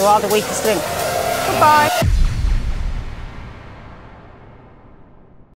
You are the weakest link. Goodbye.